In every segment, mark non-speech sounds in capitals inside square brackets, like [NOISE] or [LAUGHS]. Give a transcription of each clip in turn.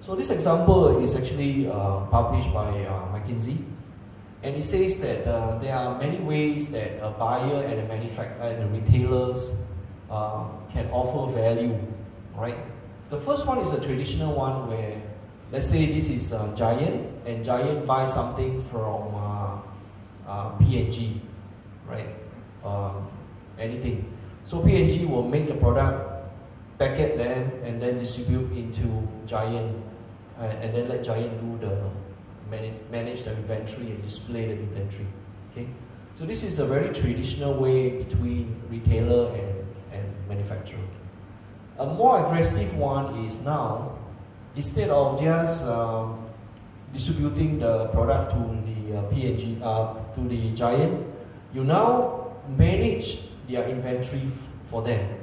So this example is actually uh, published by uh, McKinsey, and it says that uh, there are many ways that a buyer and a manufacturer and the retailers uh, can offer value, right? The first one is a traditional one where, let's say this is Giant, and Giant buys something from uh, uh, P&G, right? Um, anything. So P&G will make the product, packet them, and then distribute into Giant, uh, and then let Giant do the manage, the inventory and display the inventory. Okay, so this is a very traditional way between retailer and, and manufacturer. A more aggressive one is now, instead of just um, distributing the product to the uh, P&G, uh, to the Giant, you now manage their inventory for them.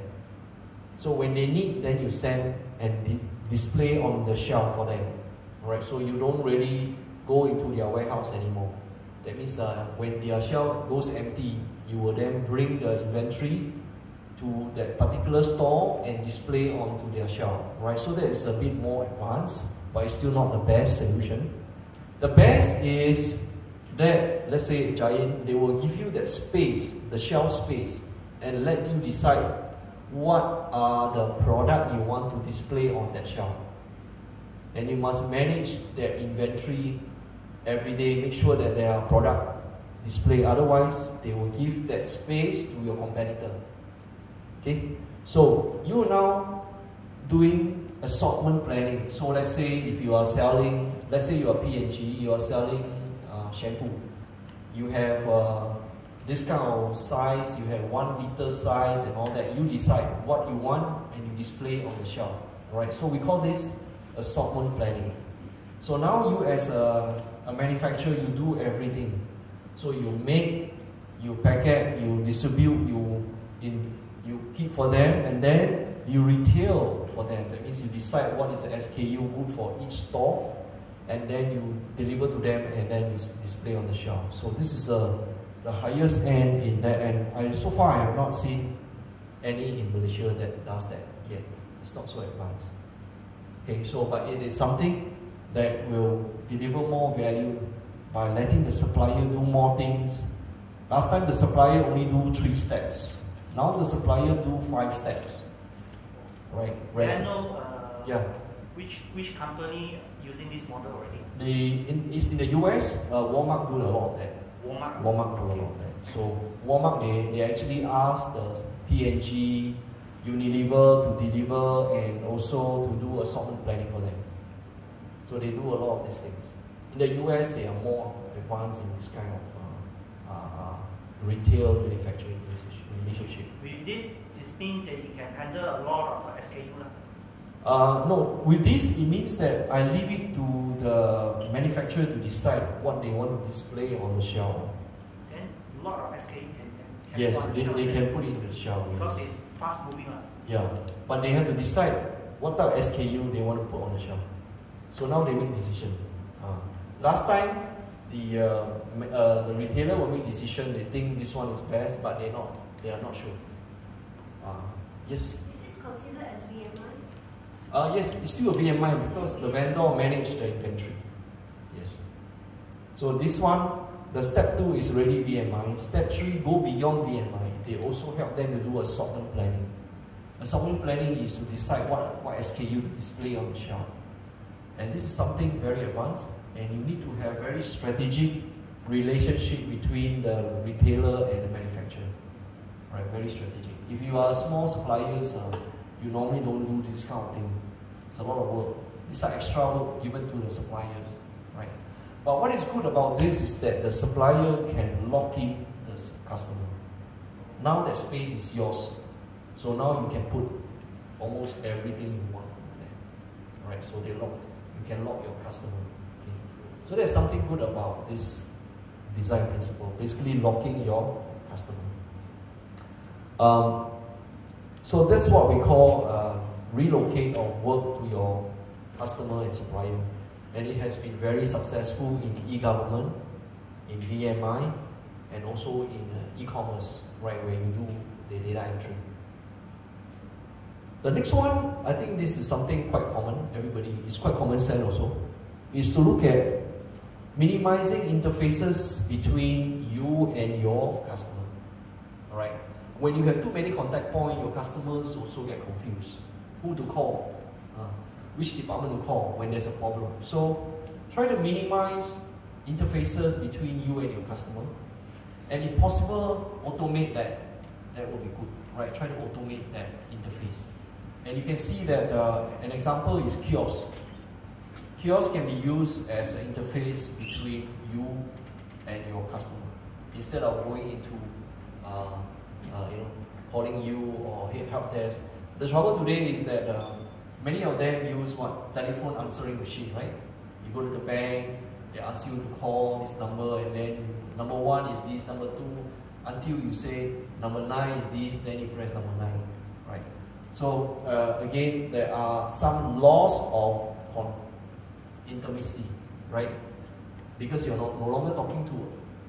So when they need, then you send and display on the shelf for them. Alright, so you don't really go into their warehouse anymore. That means uh, when their shelf goes empty, you will then bring the inventory to that particular store and display onto their shelf. Right, so that is a bit more advanced, but it's still not the best solution. The best is that let's say Giant, they will give you that space, the shelf space, and let you decide what are the product you want to display on that shelf. And you must manage their inventory every day, make sure that their product display. Otherwise, they will give that space to your competitor. Okay? So you are now doing assortment planning. So let's say if you are selling, let's say you are P&G, you are selling uh, shampoo. You have uh, this kind of size, you have one liter size and all that. You decide what you want and you display on the shelf. Right? So we call this assortment planning. So now you as a a manufacturer, you do everything. So you make, you packet, you distribute, you in, you keep for them, and then you retail for them. That means you decide what is the SKU good for each store, and then you deliver to them, and then you display on the shelf. So this is a the highest end in that, and I, so far I have not seen any in Malaysia that does that yet. It's not so advanced. Okay, so but it is something that will deliver more value by letting the supplier do more things. Last time the supplier only do three steps. Now the supplier do five steps. Right? Rest, I know uh, yeah. which which company using this model already? The in, it's in the US, uh, Walmart do a lot of that. Walmart? Walmart do a lot of that. So Walmart, they, they actually ask the P&G, Unilever to deliver and also to do assortment planning for them. So they do a lot of these things. In the US, they are more advanced in this kind of uh, uh, uh retail manufacturing relationship. With this, this means that you can handle a lot of SKU? Uh, no, with this, it means that I leave it to manufacturer to decide what they want to display on the shelf. Then a lot of SKU can, can Yes, they, they can put it in the shelf. Because yes. it's fast moving. Yeah, but they have to decide what type of SKU they want to put on the shelf. So now they make decision. Uh, last time, the uh, uh, the retailer will make decision. They think this one is best, but they not. They are not sure. Uh, yes. Is this considered as VMI? Uh, yes, it's still a VMI because the vendor manage the inventory. Yes. So this one, the step two is really VMI. Step three go beyond VMI. They also help them to do assortment planning. Assortment planning is to decide what, what SKU to display on the shelf. And this is something very advanced, and you need to have very strategic relationship between the retailer and the manufacturer. Right, very strategic. If you are small suppliers, uh, you normally don't do this kind of thing. It's a lot of work. These are extra work given to the suppliers? But what is good about this is that the supplier can lock in the customer. Now that space is yours. So now you can put almost everything you want there. Right? So they lock you can lock your customer. Okay? So there's something good about this design principle, basically locking your customer. Um, so that's what we call uh, relocate or work to your customer and supplier. And it has been very successful in e-government, in VMI, and also in uh, e-commerce, right, where you do the data entry. The next one, I think this is something quite common, everybody, it's quite common sense also, is to look at minimizing interfaces between you and your customer. Alright? When you have too many contact points, your customers also get confused. Who to call? Uh, which department to call when there's a problem. So try to minimize interfaces between you and your customer. And if possible, automate that. That would be good. Right? Try to automate that interface. And you can see that uh, an example is kiosk. Kiosk can be used as an interface between you and your customer instead of going into uh, uh, you know calling you or help desk. The trouble today is that uh, many of them use what telephone answering machine, right? You go to the bank, they ask you to call this number, and then number one is this, number two, until you say number nine is this, then you press number nine, right? So uh, again, there are some loss of intimacy, right? Because you're no, no longer talking to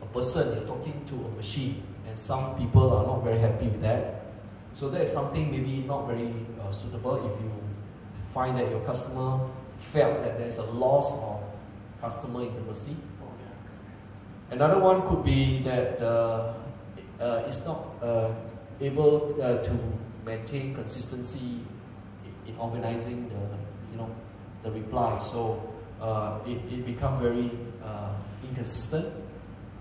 a person, you're talking to a machine, and some people are not very happy with that. So that is something maybe not very uh, suitable if you find that your customer felt that there's a loss of customer intimacy. Another one could be that uh, uh, it's not uh, able uh, to maintain consistency in organizing the, you know, the reply. So uh, it, it become very uh, inconsistent,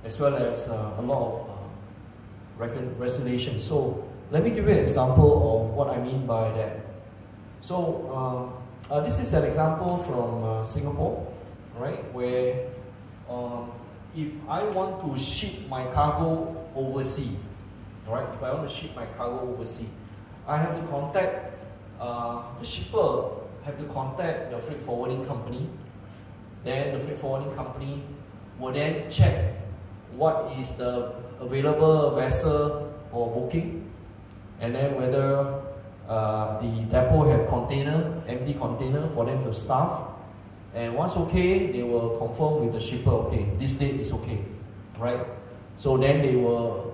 as well as a lot of uh, resolution. So let me give you an example of what I mean by that. So um, uh, this is an example from uh, Singapore, right, where um, if I want to ship my cargo overseas, right, if I want to ship my cargo overseas, I have to contact the shipper, have to contact the freight forwarding company, then the freight forwarding company will then check what is the available vessel for booking and then whether uh, the depot have container, empty container for them to staff. And once okay, they will confirm with the shipper, okay, this date is okay, right? So then they will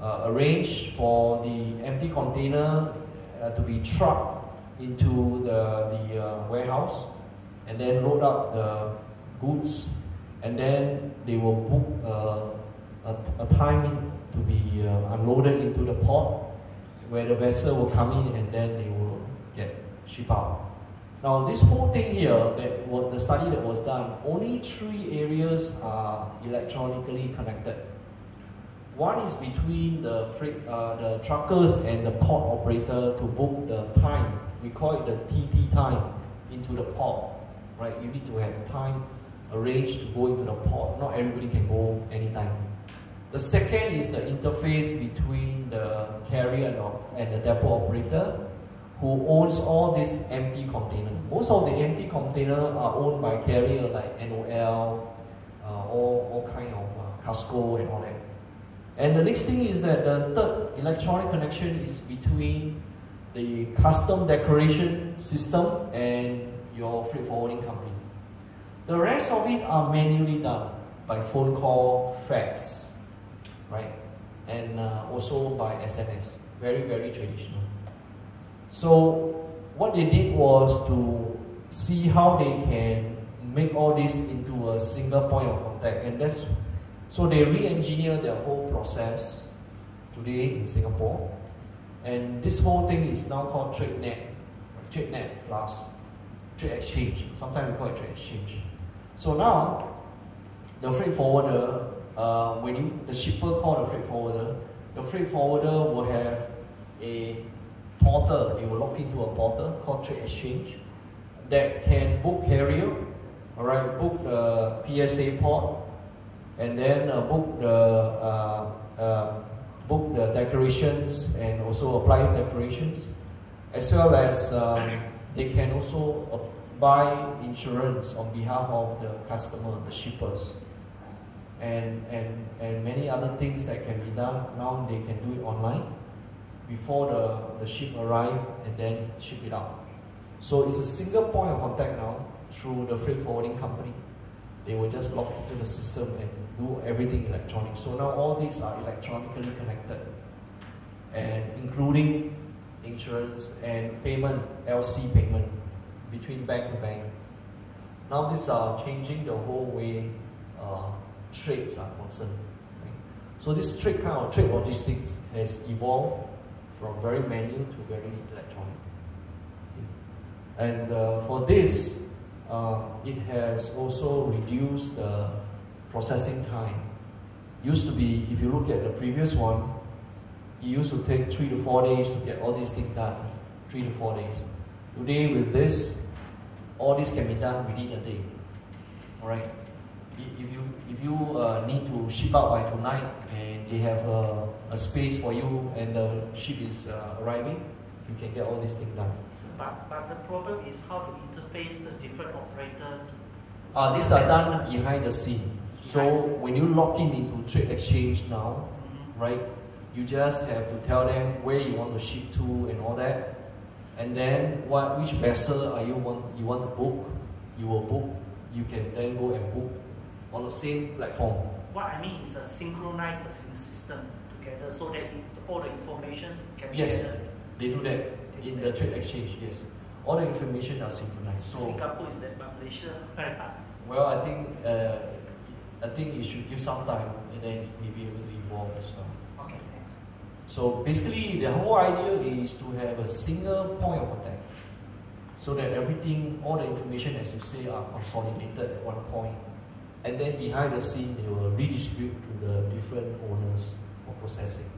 uh, arrange for the empty container uh, to be trucked into the, the uh, warehouse and then load up the goods, and then they will book uh, a, a, time to be uh, unloaded into the port where the vessel will come in and then they will get shipped out. Now, this whole thing here, that what the study that was done, only three areas are electronically connected. One is between the freight, uh, the truckers and the port operator to book the time. We call it the TT time into the port, right? You need to have time arranged to go into the port. Not everybody can go anytime. The second is the interface between the carrier and the depot operator who owns all these empty containers. Most of the empty containers are owned by carrier like NOL, uh, all, all kind of uh, COSCO and all that. And the next thing is that the third electronic connection is between the custom declaration system and your freight forwarding company. The rest of it are manually done by phone call, fax, right? And uh, also by SMS. Very, very traditional. So what they did was to see how they can make all this into a single point of contact. And that's so they re-engineer their whole process today in Singapore. And this whole thing is now called TradeNet, TradeNet Plus, Trade Exchange. Sometimes we call it Trade Exchange. So now, the freight forwarder, uh, when you, the shipper call the freight forwarder, the freight forwarder will have a portal, it will log into a portal called Trade Exchange that can book carrier, all right, book the PSA port, and then uh, book the uh, uh, book the declarations and also apply declarations, as well as um, they can also buy insurance on behalf of the customer, the shippers. And, and, and many other things that can be done. Now they can do it online before the, the ship arrive and then ship it out. So it's a single point of contact now through the freight forwarding company. They will just log into the system and do everything electronic. So now all these are electronically connected and including insurance, and payment, LC payment, between bank to bank. Now these are changing the whole way uh, trades are concerned. So this trade kind of trade logistics has evolved from very manual to very electronic. And uh, for this, uh, it has also reduced the processing time. Used to be, if you look at the previous one, it used to take three to four days to get all these things done. Three to four days. Today, with this, all this can be done within a day. All right. If you if you uh, need to ship out by tonight and they have a, a space for you and the ship is uh, arriving, you can get all these things done. But, but the problem is how to interface the different operator to Uh, these are done behind the scene. So Behind the scene. when you log in into Trade Exchange now, Mhm. right? You just have to tell them where you want to ship to and all that, and then what which vessel are you want you want to book, you will book. You can then go and book on the same platform. What I mean is a synchronized system together so that it, all the information can be Yes. They do that in the Trade Exchange. Yes, all the information are synchronized. So Singapore is that, but Malaysia [LAUGHS] well, I think uh, I think you should give some time, and then it may be able to evolve as well. Okay, thanks. So basically, the whole idea is to have a single point of contact, so that everything, all the information, as you say, are consolidated at one point, and then behind the scene, they will redistribute to the different owners for processing.